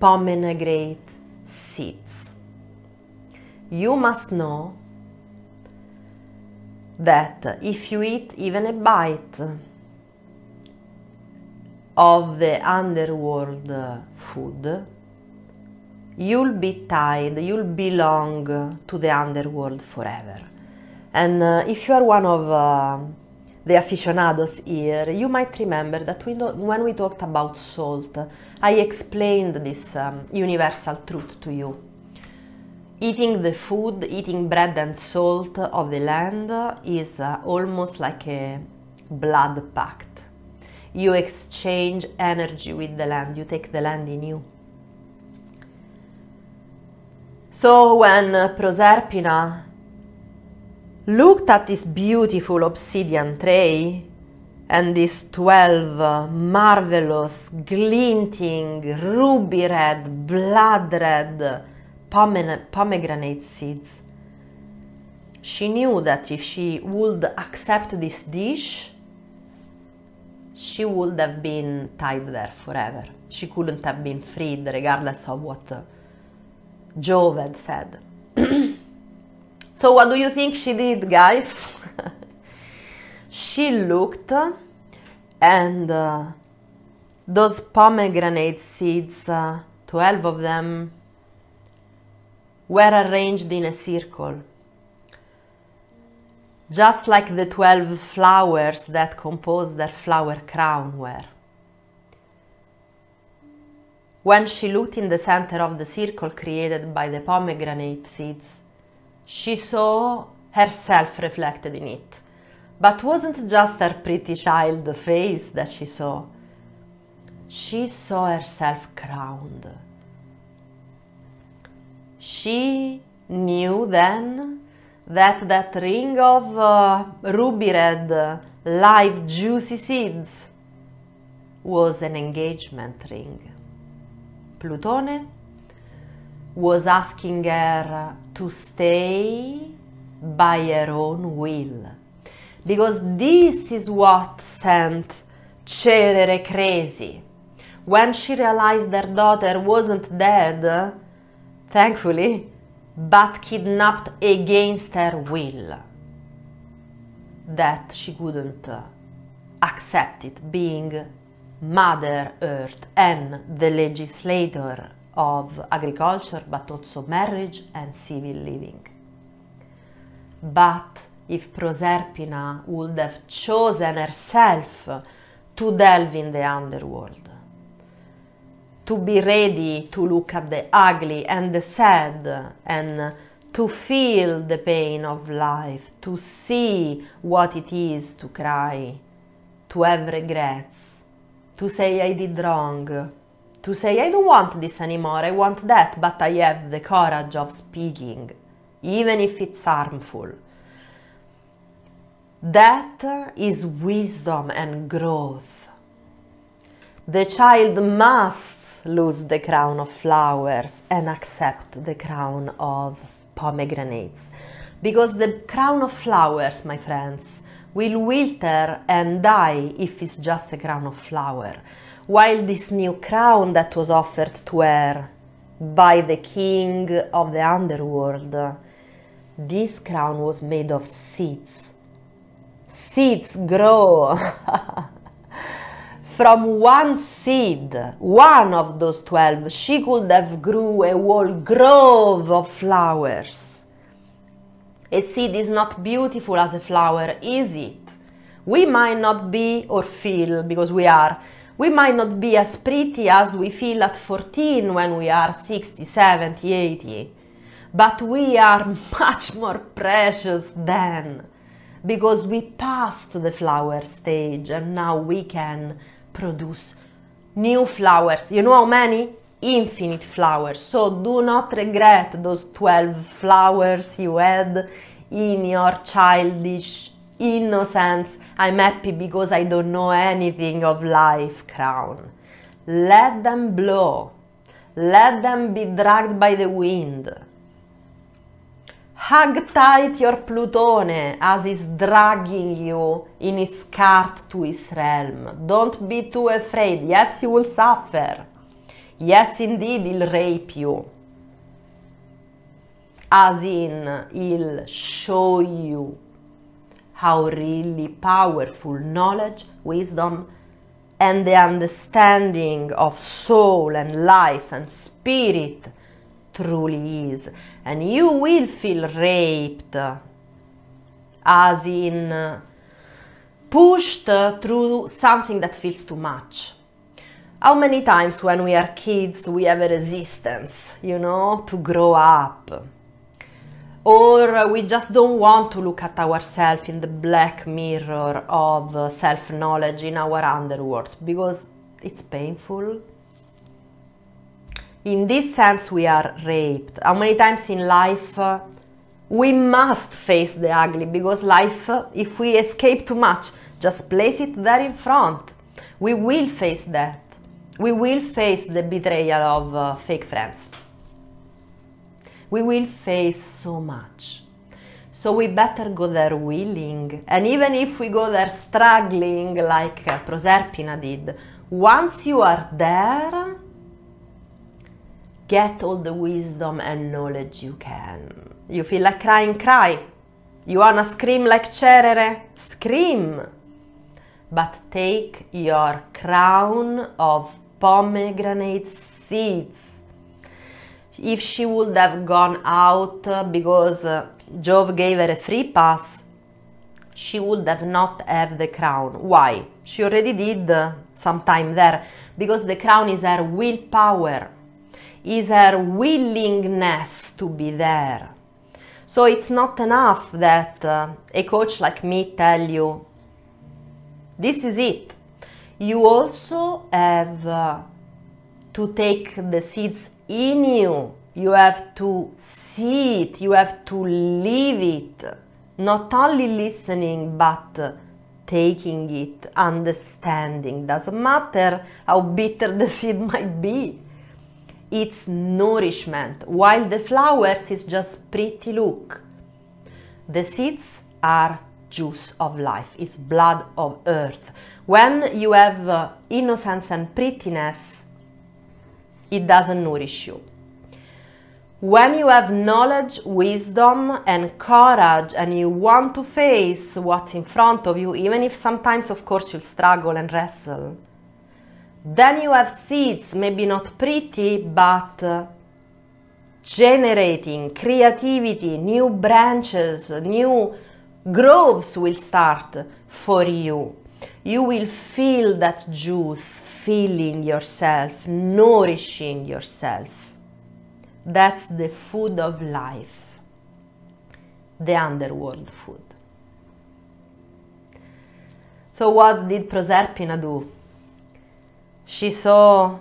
pomegranate seeds. You must know that if you eat even a bite of the underworld food, you'll be tied, you'll belong to the underworld forever. And uh, if you are one of uh, the aficionados here, you might remember that we when we talked about salt, I explained this um, universal truth to you. Eating the food, eating bread and salt of the land is uh, almost like a blood pact. You exchange energy with the land, you take the land in you. So when Proserpina looked at this beautiful obsidian tray and these 12 marvelous, glinting, ruby red, blood red pomegranate seeds, she knew that if she would accept this dish, she would have been tied there forever. She couldn't have been freed regardless of what Jove had said. so what do you think she did, guys? she looked and uh, those pomegranate seeds, uh, 12 of them, were arranged in a circle. Just like the 12 flowers that compose their flower crown were. When she looked in the center of the circle created by the pomegranate seeds, she saw herself reflected in it. But wasn't just her pretty child face that she saw. She saw herself crowned. She knew then that that ring of uh, ruby red, live juicy seeds was an engagement ring. Plutone was asking her to stay by her own will. Because this is what sent Cerere crazy. When she realized their daughter wasn't dead, thankfully, but kidnapped against her will, that she couldn't accept it being Mother Earth and the legislator of agriculture, but also marriage and civil living. But if Proserpina would have chosen herself to delve in the underworld, to be ready to look at the ugly and the sad and to feel the pain of life, to see what it is to cry, to have regrets, to say I did wrong, to say I don't want this anymore, I want that, but I have the courage of speaking, even if it's harmful. That is wisdom and growth. The child must lose the crown of flowers and accept the crown of pomegranates. Because the crown of flowers, my friends, will wither and die if it's just a crown of flower. While this new crown that was offered to her by the king of the underworld, this crown was made of seeds. Seeds grow. From one seed, one of those twelve, she could have grew a whole grove of flowers. A seed is not beautiful as a flower, is it? We might not be or feel, because we are, we might not be as pretty as we feel at 14 when we are 60, 70, 80, but we are much more precious then because we passed the flower stage and now we can produce new flowers. You know how many? Infinite flowers. So do not regret those 12 flowers you had in your childish innocence. I'm happy because I don't know anything of life crown. Let them blow. Let them be dragged by the wind. Hug tight your Plutone as he's dragging you in his cart to his realm. Don't be too afraid. Yes, you will suffer. Yes, indeed, he'll rape you. As in, he'll show you how really powerful knowledge, wisdom, and the understanding of soul and life and spirit truly is. And you will feel raped, as in uh, pushed through something that feels too much. How many times when we are kids we have a resistance, you know, to grow up? Or we just don't want to look at ourselves in the black mirror of uh, self knowledge in our underworlds because it's painful, in this sense we are raped. How many times in life uh, we must face the ugly because life, uh, if we escape too much, just place it there in front. We will face that. We will face the betrayal of uh, fake friends. We will face so much. So we better go there willing. And even if we go there struggling like uh, Proserpina did, once you are there, get all the wisdom and knowledge you can. You feel like crying, cry. You wanna scream like Cerere? Scream! But take your crown of pomegranate seeds. If she would have gone out uh, because uh, Jove gave her a free pass, she would have not have the crown. Why? She already did uh, some time there because the crown is her willpower is her willingness to be there. So it's not enough that uh, a coach like me tell you, this is it. You also have uh, to take the seeds in you. You have to see it, you have to live it. Not only listening, but taking it, understanding. Doesn't matter how bitter the seed might be its nourishment, while the flowers is just pretty look. The seeds are juice of life, it's blood of earth. When you have uh, innocence and prettiness, it doesn't nourish you. When you have knowledge, wisdom, and courage, and you want to face what's in front of you, even if sometimes, of course, you'll struggle and wrestle, then you have seeds, maybe not pretty, but generating creativity, new branches, new groves will start for you. You will feel that juice filling yourself, nourishing yourself. That's the food of life. the underworld food. So what did Proserpina do? She saw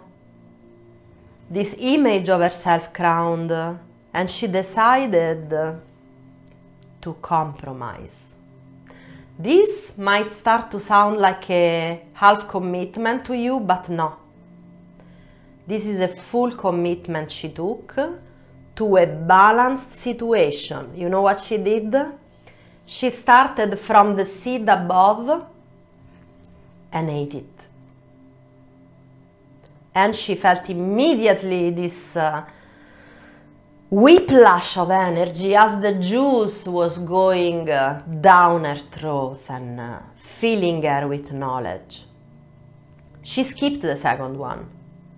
this image of herself crowned and she decided to compromise. This might start to sound like a half commitment to you, but no. This is a full commitment she took to a balanced situation. You know what she did? She started from the seed above and ate it. And she felt immediately this uh, whiplash of energy as the juice was going uh, down her throat and uh, filling her with knowledge. She skipped the second one.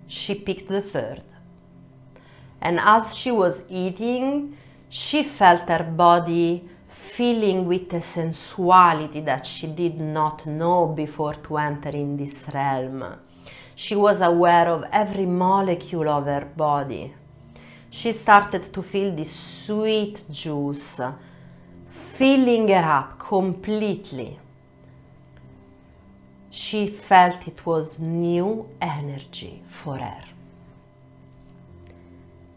She picked the third. And as she was eating, she felt her body filling with a sensuality that she did not know before to enter in this realm. She was aware of every molecule of her body she started to feel this sweet juice filling her up completely. She felt it was new energy for her.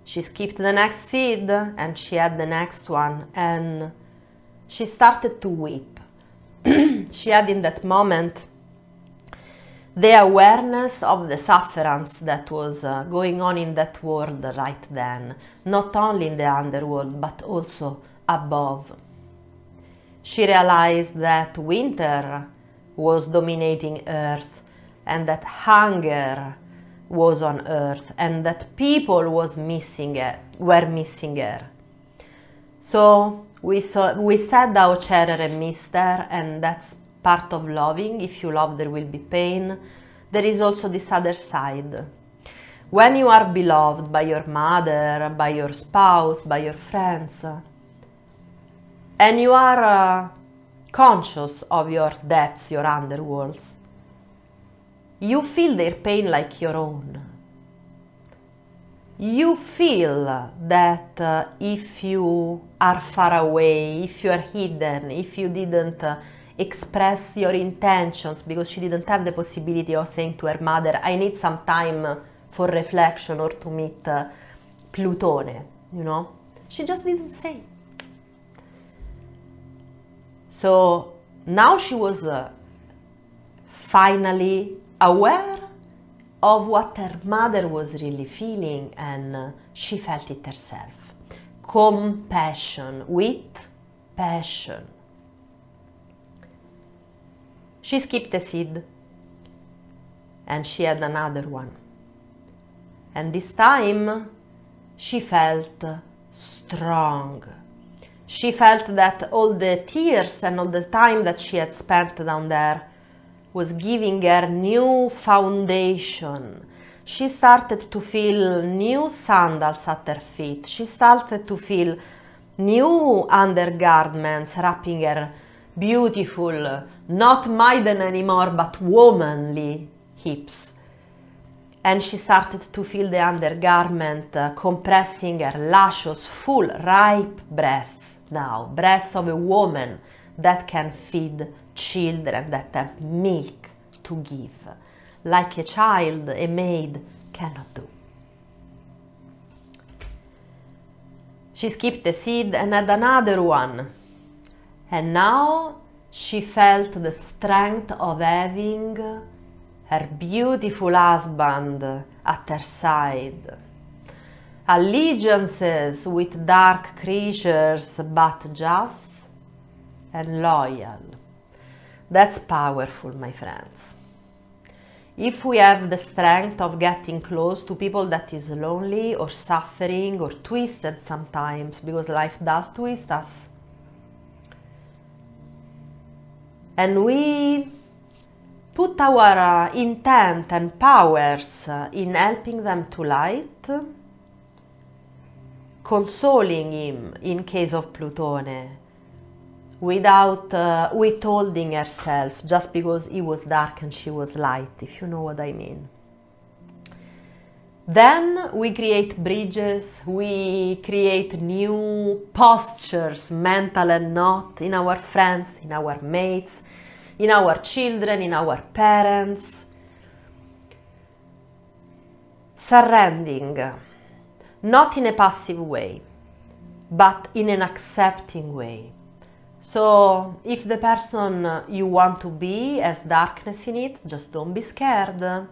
She skipped the next seed and she had the next one and she started to weep. she had in that moment the awareness of the sufferance that was uh, going on in that world right then, not only in the underworld but also above. She realized that winter was dominating earth and that hunger was on earth and that people was missing her, were missing her. So we saw we said our cerere mister and that's part of loving. If you love, there will be pain. There is also this other side. When you are beloved by your mother, by your spouse, by your friends, and you are uh, conscious of your depths, your underworlds, you feel their pain like your own. You feel that uh, if you are far away, if you are hidden, if you didn't uh, express your intentions because she didn't have the possibility of saying to her mother, I need some time for reflection or to meet uh, Plutone, you know? She just didn't say. So now she was uh, finally aware of what her mother was really feeling and uh, she felt it herself. Compassion with passion. She skipped a seed and she had another one. And this time she felt strong. She felt that all the tears and all the time that she had spent down there was giving her new foundation. She started to feel new sandals at her feet. She started to feel new undergarments wrapping her beautiful, not maiden anymore, but womanly hips. And she started to feel the undergarment uh, compressing her luscious, full, ripe breasts now, breasts of a woman that can feed children, that have milk to give, like a child, a maid cannot do. She skipped the seed and had another one and now she felt the strength of having her beautiful husband at her side. Allegiances with dark creatures, but just and loyal. That's powerful, my friends. If we have the strength of getting close to people that is lonely or suffering or twisted sometimes, because life does twist us, and we put our uh, intent and powers uh, in helping them to light, consoling him in case of Plutone, without uh, withholding herself just because he was dark and she was light, if you know what I mean. Then we create bridges, we create new postures, mental and not, in our friends, in our mates, in our children, in our parents. Surrendering, not in a passive way, but in an accepting way. So, if the person you want to be has darkness in it, just don't be scared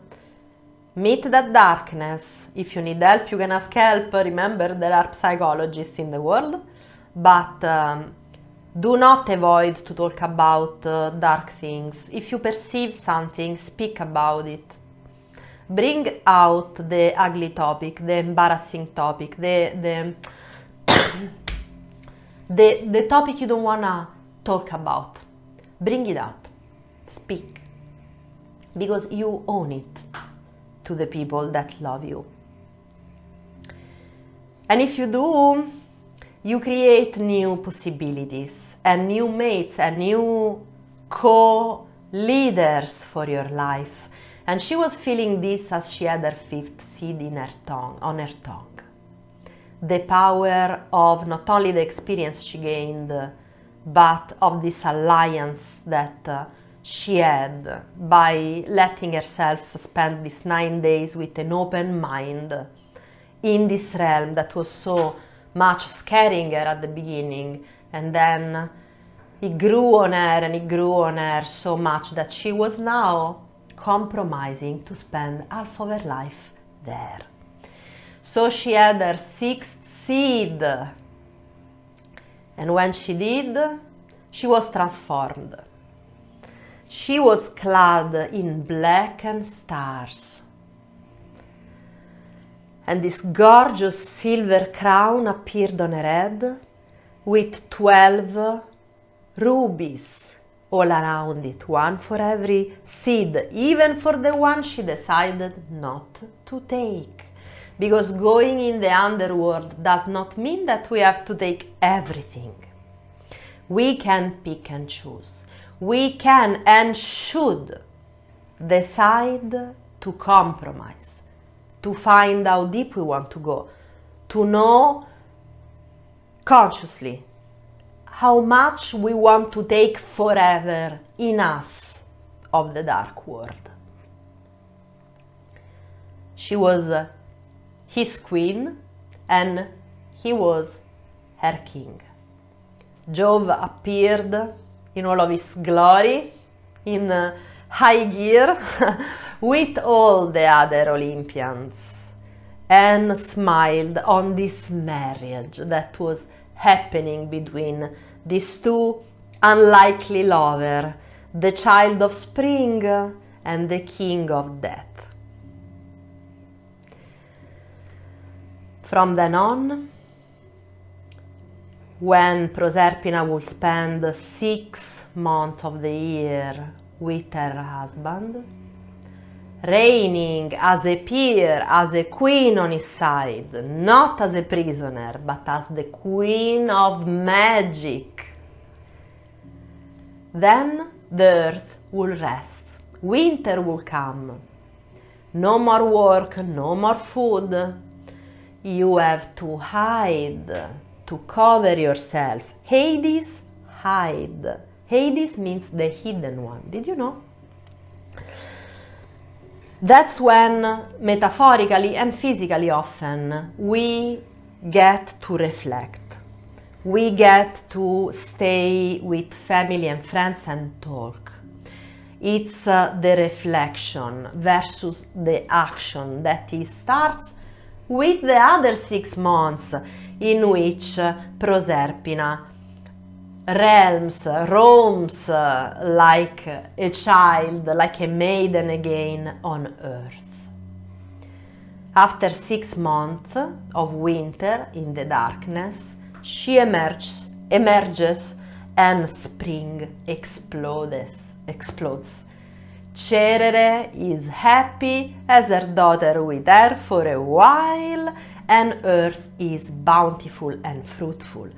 Meet that darkness. If you need help, you can ask help. Remember, there are psychologists in the world, but um, do not avoid to talk about uh, dark things. If you perceive something, speak about it. Bring out the ugly topic, the embarrassing topic, the the the, the topic you don't wanna talk about. Bring it out. Speak. Because you own it to the people that love you. And if you do, you create new possibilities and new mates and new co leaders for your life. And she was feeling this as she had her fifth seed in her tongue, on her tongue. The power of not only the experience she gained, but of this alliance that uh, she had by letting herself spend these nine days with an open mind in this realm that was so much scaring her at the beginning. And then it grew on her and it grew on her so much that she was now compromising to spend half of her life there. So she had her sixth seed. And when she did, she was transformed she was clad in black and stars. And this gorgeous silver crown appeared on her head with 12 rubies all around it, one for every seed, even for the one she decided not to take. Because going in the underworld does not mean that we have to take everything. We can pick and choose we can and should decide to compromise, to find how deep we want to go, to know consciously how much we want to take forever in us of the dark world. She was his queen and he was her king. Jove appeared in all of his glory, in uh, high gear, with all the other Olympians, and smiled on this marriage that was happening between these two unlikely lovers, the child of spring and the king of death. From then on, when Proserpina will spend six months of the year with her husband, reigning as a peer, as a queen on his side, not as a prisoner, but as the queen of magic. Then the earth will rest, winter will come. No more work, no more food. You have to hide to cover yourself. Hades, hide. Hades means the hidden one. Did you know? That's when, metaphorically and physically often, we get to reflect. We get to stay with family and friends and talk. It's uh, the reflection versus the action that starts with the other six months in which Proserpina realms, roams like a child, like a maiden again on earth. After six months of winter in the darkness, she emerges, emerges and spring explodes. explodes. Cerere is happy as her daughter with her for a while and earth is bountiful and fruitful.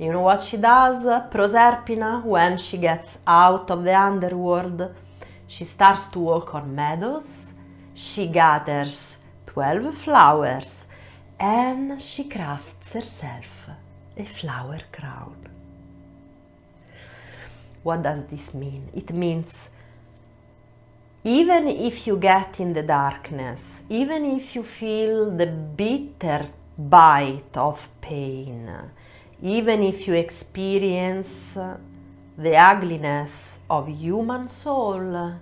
You know what she does, Proserpina, when she gets out of the underworld? She starts to walk on meadows, she gathers 12 flowers and she crafts herself a flower crown. What does this mean? It means even if you get in the darkness, even if you feel the bitter bite of pain, even if you experience the ugliness of human soul,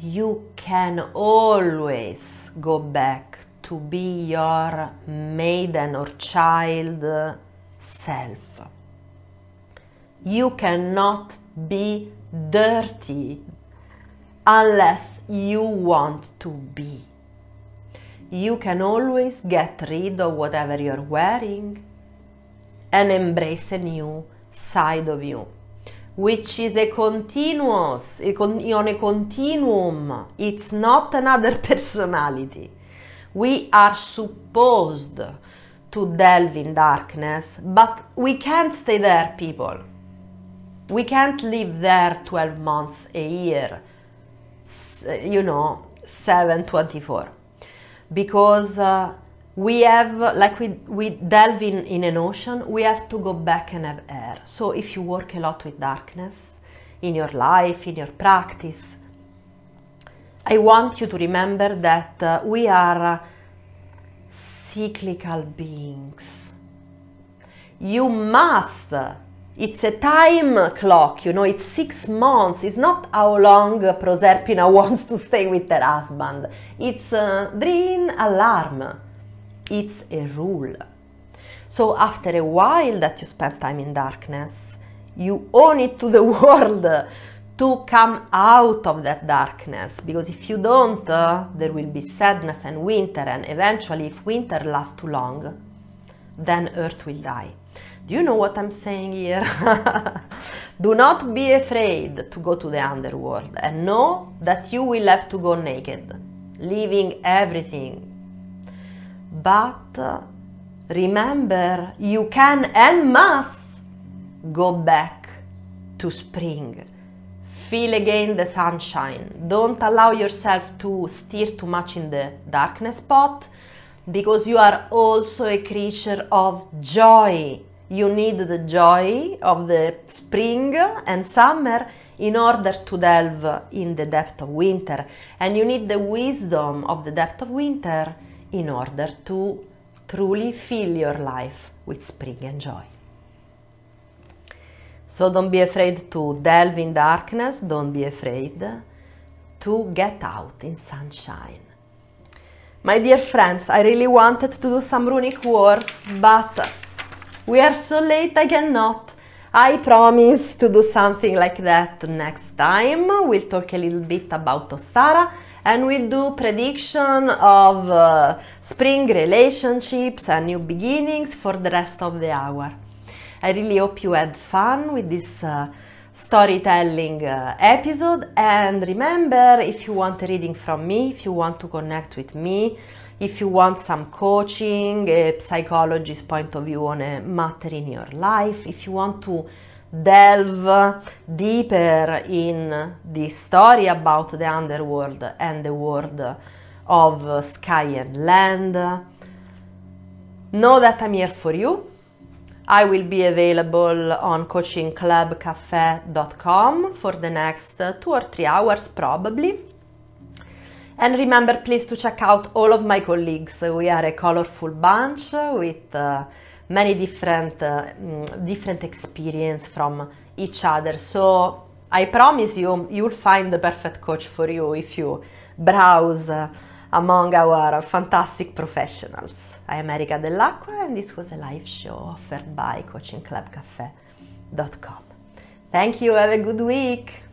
you can always go back to be your maiden or child self. You cannot be dirty unless you want to be. You can always get rid of whatever you're wearing and embrace a new side of you, which is a continuous, on a continuum. It's not another personality. We are supposed to delve in darkness, but we can't stay there, people. We can't live there 12 months a year you know 724 because uh, we have like we we delve in in an ocean we have to go back and have air. So if you work a lot with darkness in your life in your practice i want you to remember that uh, we are uh, cyclical beings. You must it's a time clock, you know, it's six months. It's not how long Proserpina wants to stay with her husband. It's a dream alarm. It's a rule. So after a while that you spend time in darkness, you own it to the world to come out of that darkness because if you don't, uh, there will be sadness and winter, and eventually, if winter lasts too long, then Earth will die. Do you know what I'm saying here? Do not be afraid to go to the underworld and know that you will have to go naked, leaving everything. But uh, remember, you can and must go back to spring. Feel again the sunshine. Don't allow yourself to steer too much in the darkness spot because you are also a creature of joy you need the joy of the spring and summer in order to delve in the depth of winter, and you need the wisdom of the depth of winter in order to truly fill your life with spring and joy. So don't be afraid to delve in darkness, don't be afraid to get out in sunshine. My dear friends, I really wanted to do some runic words, but we are so late, I cannot. I promise to do something like that next time. We'll talk a little bit about Ostara and we'll do prediction of uh, spring relationships and new beginnings for the rest of the hour. I really hope you had fun with this uh, storytelling uh, episode and remember if you want a reading from me, if you want to connect with me, if you want some coaching, a psychologist point of view on a matter in your life, if you want to delve deeper in the story about the underworld and the world of sky and land, know that I'm here for you. I will be available on coachingclubcafe.com for the next two or three hours probably. And remember, please, to check out all of my colleagues. We are a colorful bunch with uh, many different, uh, mm, different experience from each other. So I promise you, you'll find the perfect coach for you if you browse uh, among our fantastic professionals. I am Erika Dell'Acqua and this was a live show offered by coachingclubcafe.com. Thank you, have a good week.